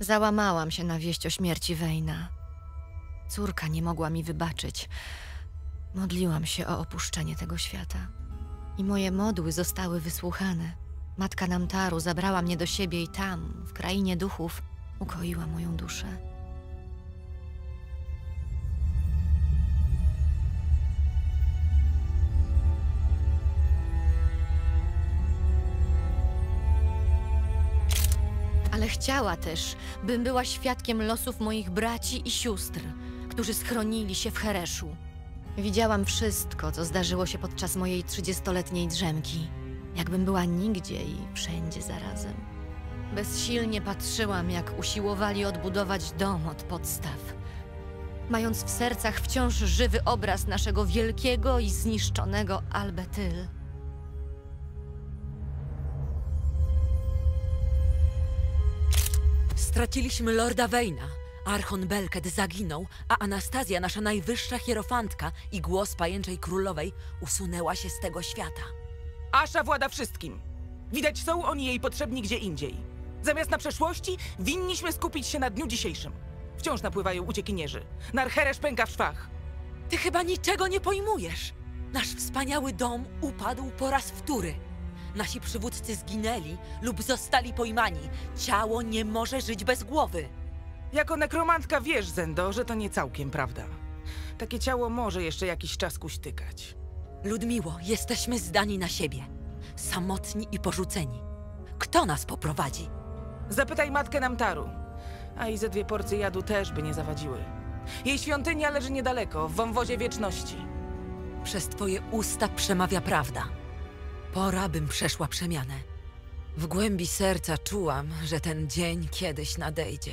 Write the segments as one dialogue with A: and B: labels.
A: Załamałam się na wieść o śmierci Wejna. Córka nie mogła mi wybaczyć. Modliłam się o opuszczenie tego świata. I moje modły zostały wysłuchane. Matka Namtaru zabrała mnie do siebie i tam, w krainie duchów, ukoiła moją duszę. Ale chciała też, bym była świadkiem losów moich braci i sióstr, którzy schronili się w Hereszu. Widziałam wszystko, co zdarzyło się podczas mojej trzydziestoletniej drzemki. Jakbym była nigdzie i wszędzie zarazem. Bezsilnie patrzyłam, jak usiłowali odbudować dom od podstaw. Mając w sercach wciąż żywy obraz naszego wielkiego i zniszczonego Albetyl.
B: Straciliśmy Lorda Wejna. Archon Belket zaginął, a Anastazja, nasza najwyższa hierofantka i głos pajęczej królowej, usunęła się z tego świata.
C: Asza włada wszystkim. Widać są oni jej potrzebni gdzie indziej. Zamiast na przeszłości, winniśmy skupić się na dniu dzisiejszym. Wciąż napływają uciekinierzy. Narcheresz pęka w szwach.
B: Ty chyba niczego nie pojmujesz. Nasz wspaniały dom upadł po raz wtóry. Nasi przywódcy zginęli lub zostali pojmani. Ciało nie może żyć bez głowy.
C: Jako nekromantka wiesz, Zendo, że to nie całkiem prawda. Takie ciało może jeszcze jakiś czas kuśtykać.
B: Ludmiło, jesteśmy zdani na siebie. Samotni i porzuceni. Kto nas poprowadzi?
C: Zapytaj matkę Namtaru. A i ze dwie porcje jadu też by nie zawadziły. Jej świątynia leży niedaleko, w wąwozie wieczności.
B: Przez twoje usta przemawia prawda. Pora, bym przeszła przemianę. W głębi serca czułam, że ten dzień kiedyś nadejdzie.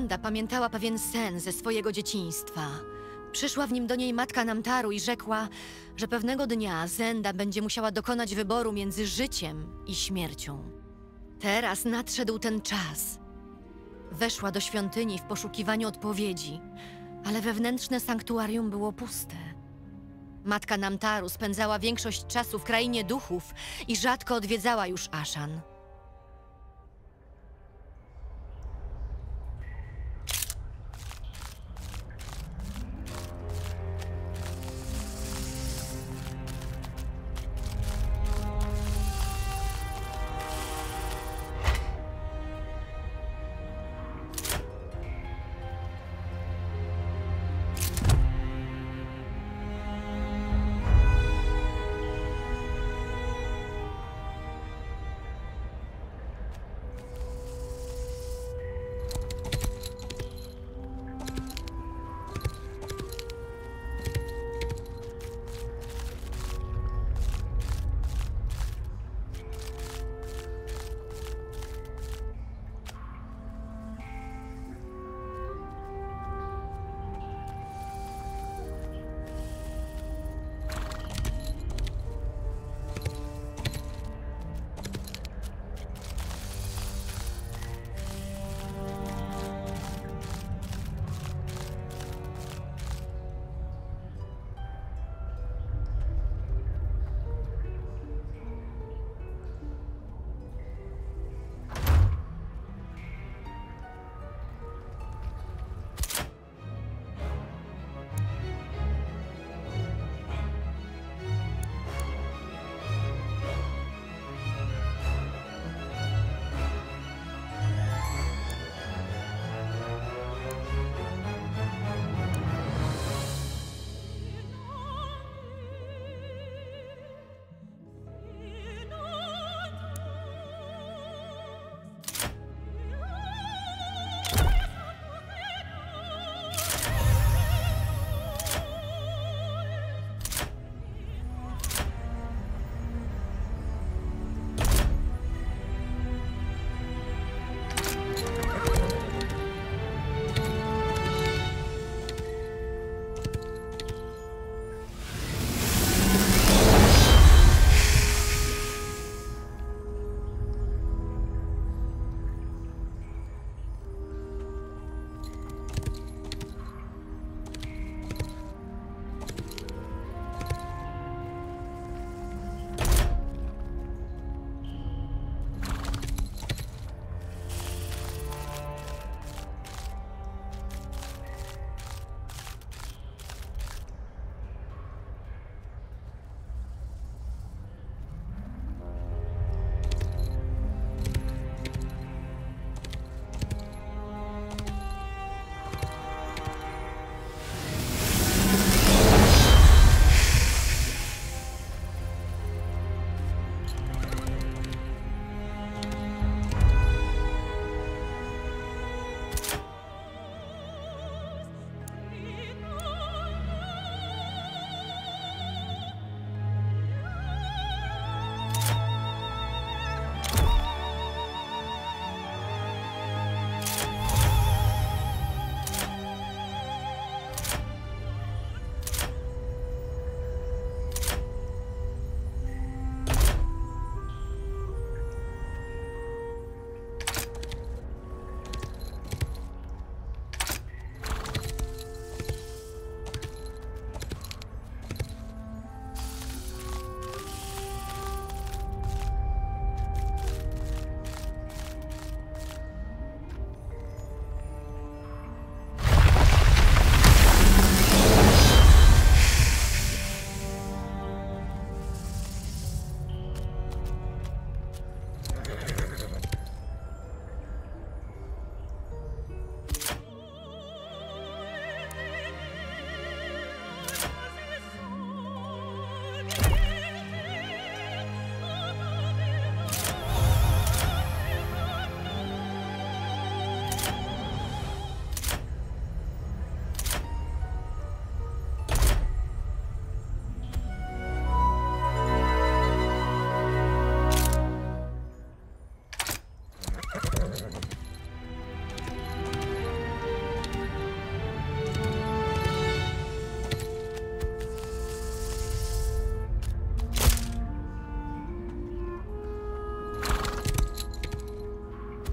A: Zenda pamiętała pewien sen ze swojego dzieciństwa. Przyszła w nim do niej matka Namtaru i rzekła, że pewnego dnia Zenda będzie musiała dokonać wyboru między życiem i śmiercią. Teraz nadszedł ten czas. Weszła do świątyni w poszukiwaniu odpowiedzi, ale wewnętrzne sanktuarium było puste. Matka Namtaru spędzała większość czasu w krainie duchów i rzadko odwiedzała już Aszan.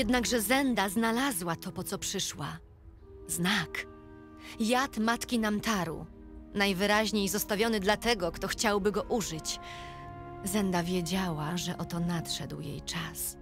A: Jednakże Zenda znalazła to, po co przyszła. Znak. Jad matki Namtaru. Najwyraźniej zostawiony dla tego, kto chciałby go użyć. Zenda wiedziała, że oto nadszedł jej czas.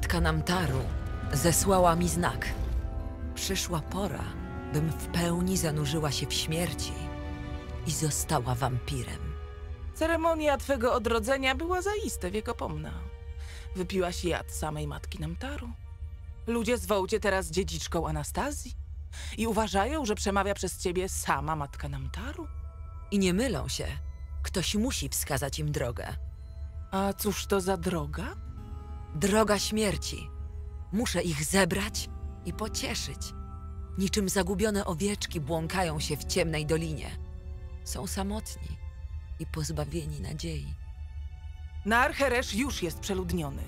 B: Matka Namtaru zesłała mi znak. Przyszła pora, bym w pełni zanurzyła się w śmierci i została wampirem.
C: Ceremonia twego odrodzenia była zaiste wiekopomna. Wypiłaś jad samej matki Namtaru. Ludzie zwoł cię teraz dziedziczką Anastazji i uważają, że przemawia przez ciebie sama matka Namtaru.
B: I nie mylą się. Ktoś musi wskazać im drogę.
C: A cóż to za droga?
B: Droga śmierci. Muszę ich zebrać i pocieszyć. Niczym zagubione owieczki błąkają się w ciemnej dolinie. Są samotni i pozbawieni nadziei.
C: Narcheresz już jest przeludniony.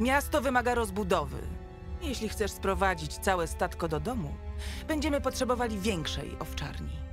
C: Miasto wymaga rozbudowy. Jeśli chcesz sprowadzić całe statko do domu, będziemy potrzebowali większej owczarni.